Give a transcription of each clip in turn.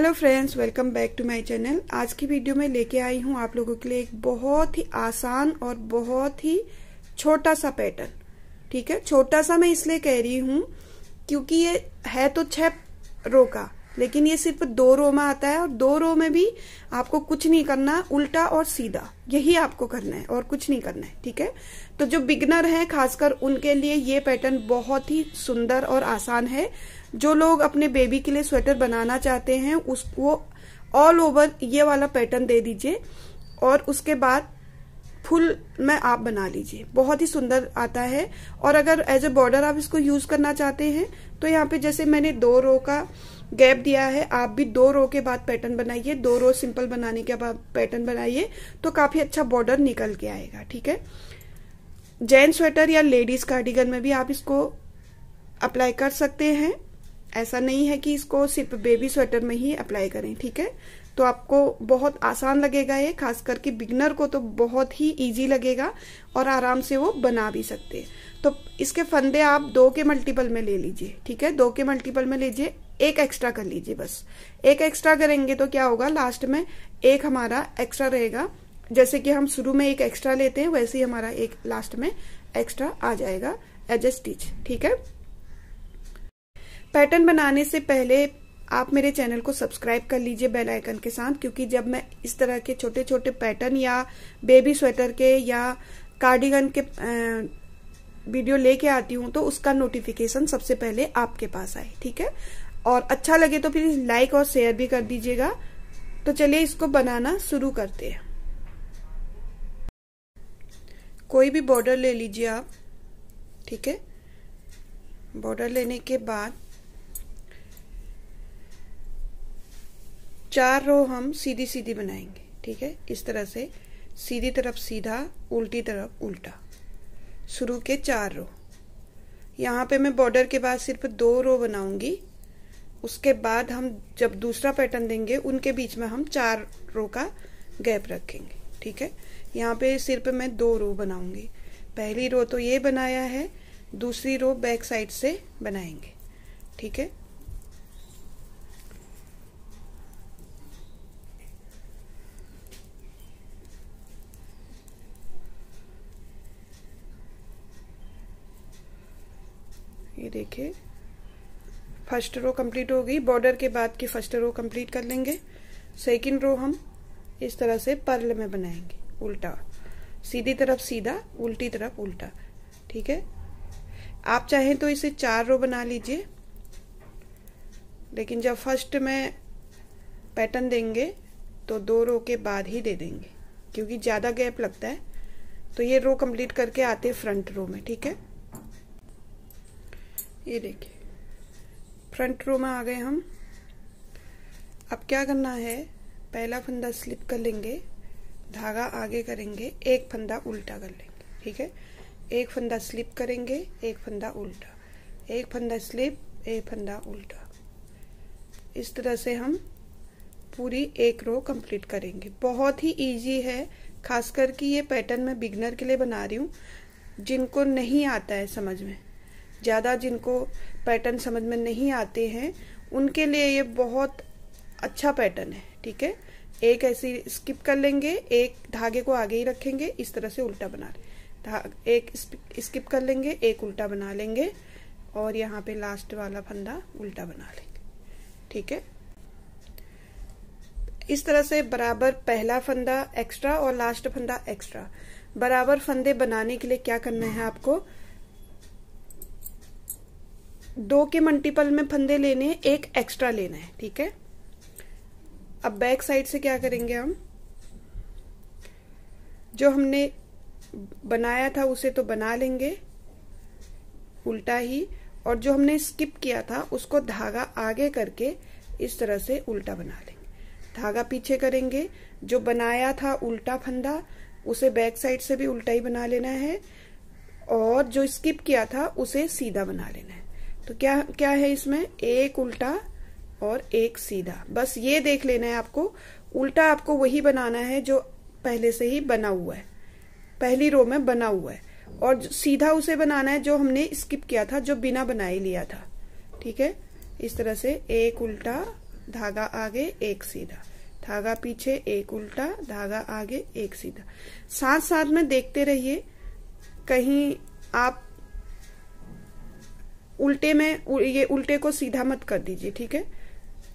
Hello friends welcome back to my channel आज की video में लेके आई हूँ आप लोगों के लिए एक बहुत ही आसान और बहुत ही छोटा सा पैटर्न ठीक है? छोटा सा मैं इसलिए कह रही हूँ क्योंकि ये है तो छह रो का, लेकिन ये सिर्फ़ दो रो में आता है और दो रो में भी आपको कुछ नहीं करना, उल्टा और सीधा। यही आपको करना है और कुछ नहीं करना है, ठीक है? तो जो बिगनर है, खासकर उनके लिए ये पैटर्न बहुत ही सुंदर और आसान है। जो लोग अपने बेबी के लिए स्वेटर बनाना चाहते हैं उसको ऑल ओवर ये वाला पैटर्न दे दीजिए और उसके बाद फुल में आप बना लीजिए। बहुत ही सुंदर आता है और अगर एज ए बॉर्डर आप इसको यूज़ करना चाहते हैं तो यहाँ पे जैसे मैंने दो रो का गैप दिया है, आप भी दो रो के बाद पैटर्न बनाइए, दो रो सिंपल बनाने के बाद पैटर्न बनाइए तो काफ़ी अच्छा बॉर्डर निकल के आएगा, ठीक है? जेंट स्वेटर या लेडीज़ कार्डिगन में भी आप इसको अप्लाई कर सकते हैं। ऐसा नहीं है कि इसको सिर्फ़ बेबी स्वेटर में ही अप्लाई करें, ठीक है? तो आपको बहुत आसान लगेगा ये खास करके बिगनर को तो बहुत ही इजी लगेगा और आराम से वो बना भी सकते हैं। तो इसके फंदे आप दो के मल्टीपल में ले लीजिए, ठीक है? दो के मल्टीपल में लीजिए, एक एक्स्ट्रा कर लीजिए बस। एक एक्स्ट्रा करेंगे तो क्या होगा? लास्ट में एक हमारा एक्स्ट्रा रहेगा। जैसे कि हम शुरू में एक एक्स्ट्रा लेते हैं, वैसे ही हमारा एक लास्ट में एक्स्ट्रा आ जाएगा एज ए स्टिच ठीक है? पैटर्न बनाने से पहले आप मेरे चैनल को सब्सक्राइब कर लीजिए बेल आइकन के साथ, क्योंकि जब मैं इस तरह के छोटे छोटे पैटर्न या बेबी स्वेटर के या कार्डिगन के वीडियो लेके आती हूँ तो उसका नोटिफिकेशन सबसे पहले आपके पास आए, ठीक है? और अच्छा लगे तो प्लीज़ लाइक और शेयर भी कर दीजिएगा। तो चलिए इसको बनाना शुरू करते हैं। कोई भी बॉर्डर ले लीजिए आप, ठीक है? बॉर्डर लेने के बाद चार रो हम सीधी सीधी बनाएँगे, ठीक है? इस तरह से सीधी तरफ़ सीधा, उल्टी तरफ़ उल्टा। शुरू के चार रो यहाँ पे मैं बॉर्डर के बाद सिर्फ़ दो रो बनाऊँगी। उसके बाद हम जब दूसरा पैटर्न देंगे, उनके बीच में हम चार रो का गैप रखेंगे, ठीक है? यहाँ पे सिर्फ़ मैं दो रो बनाऊँगी। पहली रो तो ये बनाया है, दूसरी रो बैक साइड से बनाएँगे, ठीक है? देखिए। फ़र्स्ट रो कंप्लीट हो गई। बॉर्डर के बाद की फ़र्स्ट रो कंप्लीट कर लेंगे। सेकंड रो हम इस तरह से पर्ल में बनाएँगे। उल्टा। सीधी तरफ़ सीधा, उल्टी तरफ़ उल्टा। ठीक है? आप चाहें तो इसे चार रो बना लीजिए। लेकिन जब फ़र्स्ट में पैटर्न देंगे तो दो रो के बाद ही दे देंगे। क्योंकि ज़्यादा गैप लगता है। तो ये रो कंप्लीट करके आते फ्रंट रो में। ठीक है? ये देखिए। फ्रंट रो में आ गए हम। अब क्या करना है? पहला फंदा स्लिप कर लेंगे, धागा आगे करेंगे, एक फंदा उल्टा कर लेंगे, ठीक है? एक फंदा स्लिप करेंगे, एक फंदा उल्टा। एक फंदा स्लिप एक फंदा उल्टा। इस तरह से हम पूरी एक रो कंप्लीट करेंगे। बहुत ही इजी है, खासकर कि ये पैटर्न मैं बिगनर के लिए बना रही हूँ। जिनको नहीं आता है समझ में। ज़्यादा जिनको पैटर्न समझ में नहीं आते हैं, उनके लिए ये बहुत अच्छा पैटर्न है, ठीक है? एक ऐसी स्किप कर लेंगे, एक धागे को आगे ही रखेंगे, इस तरह से उल्टा बना एक स्किप कर लेंगे, एक उल्टा बना लेंगे, और यहाँ पे लास्ट वाला फंदा उल्टा बना लेंगे, ठीक है? इस तरह से बराबर पहला फंदा एक्स्ट्रा और लास्ट फंदा एक्स्ट्रा बराबर फंदे बनाने के लिए क्या करना है आपको? दो के मल्टीपल में फंदे लेने हैं, एक एक्स्ट्रा लेना है, ठीक है? अब बैक साइड से क्या करेंगे हम? जो हमने बनाया था, उसे तो बना लेंगे, उल्टा ही, और जो हमने स्किप किया था, उसको धागा आगे करके इस तरह से उल्टा बना लेंगे। धागा पीछे करेंगे, जो बनाया था उल्टा फंदा, उसे बैक साइड से भी उल्टा ही बना लेना है, और जो स्किप किया था, उसे सीधा बना लेना है। तो क्या क्या है इसमें? एक उल्टा और एक सीधा। बस ये देख लेना है आपको। उल्टा आपको वही बनाना है जो पहले से ही बना हुआ है। पहली रो में बना हुआ है। और सीधा उसे बनाना है जो हमने स्किप किया था, जो बिना बनाए लिया था। ठीक है? इस तरह से एक उल्टा, धागा आगे, एक सीधा। धागा पीछे, एक उल्टा, धागा आगे, एक सीधा। साथ साथ में देखते रहिए, कहीं आप उल्टे में ये उल्टे को सीधा मत कर दीजिए ठीक है?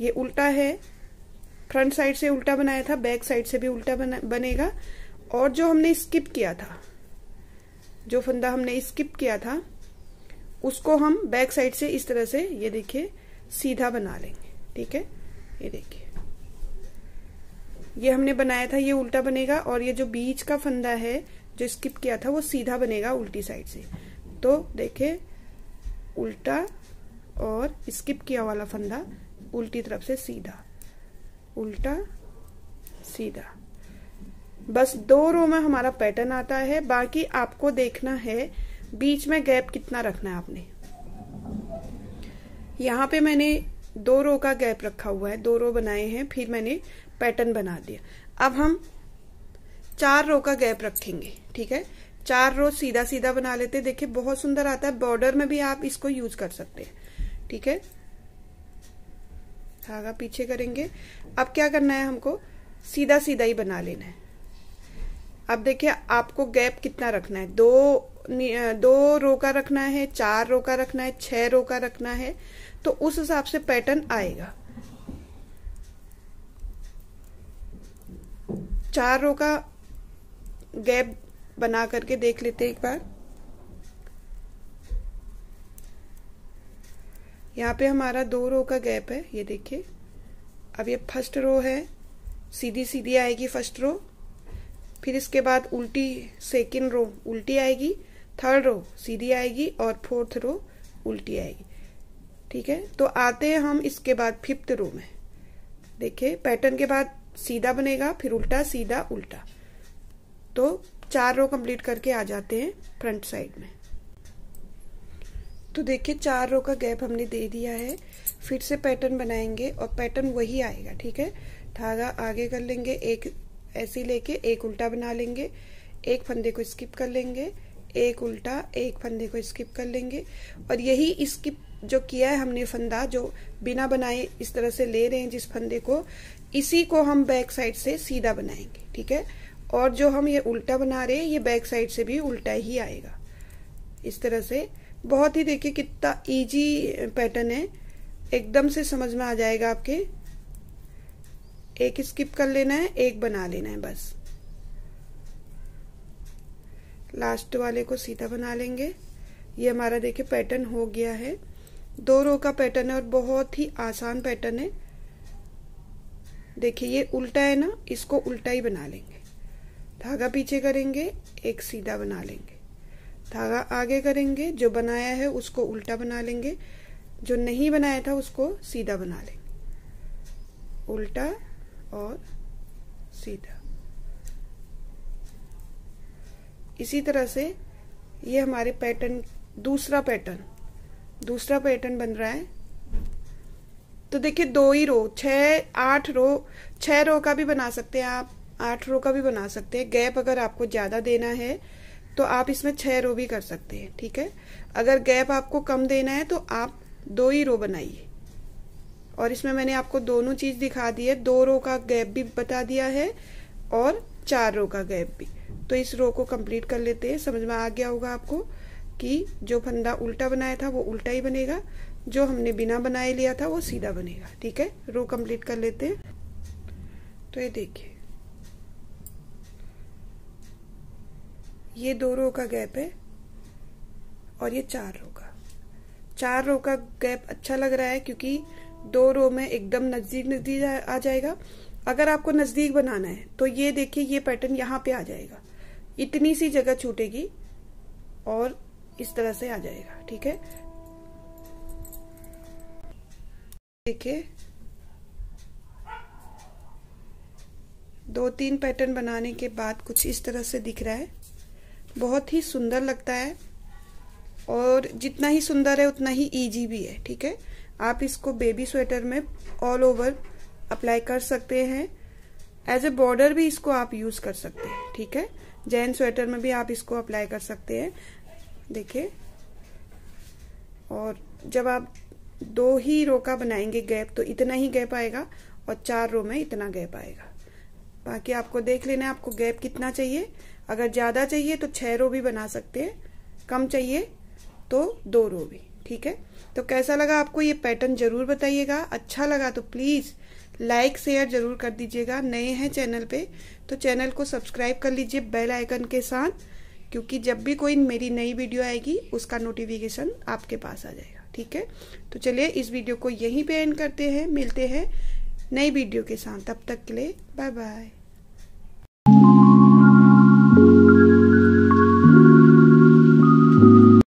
ये उल्टा है फ्रंट साइड से उल्टा बनाया था बैक साइड से भी उल्टा बना, बनेगा। और जो हमने स्किप किया था जो फंदा हमने स्किप किया था उसको हम बैक साइड से इस तरह से ये देखिए सीधा बना लेंगे ठीक है? ये देखिए। ये हमने बनाया था ये उल्टा बनेगा और ये जो बीच का फंदा है जो स्किप किया था वो सीधा बनेगा उल्टी साइड से। तो देखे उल्टा और स्किप किया वाला फंदा उल्टी तरफ़ से सीधा। उल्टा, सीधा। बस दो रो में हमारा पैटर्न आता है, बाकी आपको देखना है बीच में गैप कितना रखना है आपने। यहाँ पे मैंने दो रो का गैप रखा हुआ है, दो रो बनाए हैं, फिर मैंने पैटर्न बना दिया। अब हम चार रो का गैप रखेंगे, ठीक है? चार रो सीधा सीधा बना लेते हैं। देखिए, बहुत सुंदर आता है। बॉर्डर में भी आप इसको यूज़ कर सकते हैं। ठीक है? धागा पीछे करेंगे। अब क्या करना है हमको? सीधा सीधा ही बना लेना है। अब देखिए, आपको गैप कितना रखना है? दो दो रो का रखना है, चार रो का रखना है, छह रो का रखना है तो उस हिसाब से पैटर्न आएगा। चार रो का गैप बना करके देख लेते हैं एक बार। यहाँ पे हमारा दो रो का गैप है, ये देखिए। अब ये फ़र्स्ट रो है सीधी सीधी आएगी फ़र्स्ट रो फिर इसके बाद उल्टी सेकेंड रो उल्टी आएगी थर्ड रो सीधी आएगी और फोर्थ रो उल्टी आएगी। ठीक है? तो आते हैं हम इसके बाद फिफ्थ रो में। देखिए पैटर्न के बाद सीधा बनेगा, फिर उल्टा, सीधा, उल्टा। तो चार रो कंप्लीट करके आ जाते हैं फ्रंट साइड में। तो देखिए, चार रो का गैप हमने दे दिया है। फिर से पैटर्न बनाएँगे और पैटर्न वही आएगा, ठीक है? धागा आगे कर लेंगे, एक ऐसी लेके एक उल्टा बना लेंगे, एक फंदे को स्किप कर लेंगे, एक उल्टा, एक फंदे को स्किप कर लेंगे। और यही स्किप जो किया है हमने फंदा, जो बिना बनाए इस तरह से ले रहे हैं जिस फंदे को, इसी को हम बैक साइड से सीधा बनाएँगे, ठीक है? और जो हम ये उल्टा बना रहे हैं, ये बैक साइड से भी उल्टा ही आएगा। इस तरह से बहुत ही देखिए कितना इजी पैटर्न है। एकदम से समझ में आ जाएगा आपके। एक स्किप कर लेना है, एक बना लेना है बस। लास्ट वाले को सीधा बना लेंगे। ये हमारा देखिए पैटर्न हो गया है। दो रो का पैटर्न है और बहुत ही आसान पैटर्न है। देखिए ये उल्टा है ना, इसको उल्टा ही बना लेंगे। धागा पीछे करेंगे, एक सीधा बना लेंगे। धागा आगे करेंगे, जो बनाया है उसको उल्टा बना लेंगे, जो नहीं बनाया था उसको सीधा बना लेंगे। उल्टा और सीधा। इसी तरह से ये हमारे पैटर्न, दूसरा पैटर्न दूसरा पैटर्न बन रहा है। तो देखिए दो ही रो छ आठ रो, छह रो का भी बना सकते हैं आप। आठ रो का भी बना सकते हैं। गैप अगर आपको ज़्यादा देना है तो आप इसमें छह रो भी कर सकते हैं, ठीक है? अगर गैप आपको कम देना है तो आप दो ही रो बनाइए। और इसमें मैंने आपको दोनों चीज़ दिखा दी है। दो रो का गैप भी बता दिया है और चार रो का गैप भी। तो इस रो को कंप्लीट कर लेते हैं। समझ में आ गया होगा आपको कि जो फंदा उल्टा बनाया था, वो उल्टा ही बनेगा। जो हमने बिना बनाए लिया था, वो सीधा बनेगा, ठीक है? रो कंप्लीट कर लेते हैं। तो ये देखिए। ये दो रो का गैप है और ये चार रो का। चार रो का गैप अच्छा लग रहा है क्योंकि दो रो में एकदम नज़दीक नज़दीक आ जाएगा। अगर आपको नज़दीक बनाना है तो ये देखिए, ये पैटर्न यहाँ पे आ जाएगा। इतनी सी जगह छूटेगी और इस तरह से आ जाएगा, ठीक है? देखिए। दो तीन पैटर्न बनाने के बाद कुछ इस तरह से दिख रहा है। बहुत ही सुंदर लगता है और जितना ही सुंदर है, उतना ही इजी भी है, ठीक है? आप इसको बेबी स्वेटर में ऑल ओवर अप्लाई कर सकते हैं। एज ए बॉर्डर भी इसको आप यूज़ कर सकते हैं, ठीक है? जैन स्वेटर में भी आप इसको अप्लाई कर सकते हैं। देखिए। और जब आप दो ही रो का बनाएँगे गैप तो इतना ही गैप आएगा और चार रो में इतना गैप आएगा। बाकी आपको देख लेना है, आपको गैप कितना चाहिए। अगर ज़्यादा चाहिए तो छह रो भी बना सकते हैं, कम चाहिए तो दो रो भी, ठीक है? तो कैसा लगा आपको ये पैटर्न ज़रूर बताइएगा। अच्छा लगा तो प्लीज़ लाइक, शेयर ज़रूर कर दीजिएगा। नए हैं चैनल पे तो चैनल को सब्सक्राइब कर लीजिए बेल आइकन के साथ, क्योंकि जब भी कोई मेरी नई वीडियो आएगी, उसका नोटिफिकेशन आपके पास आ जाएगा, ठीक है? तो चलिए इस वीडियो को यहीं पे एंड करते हैं, मिलते हैं नई वीडियो के साथ। तब तक के लिए बाय बाय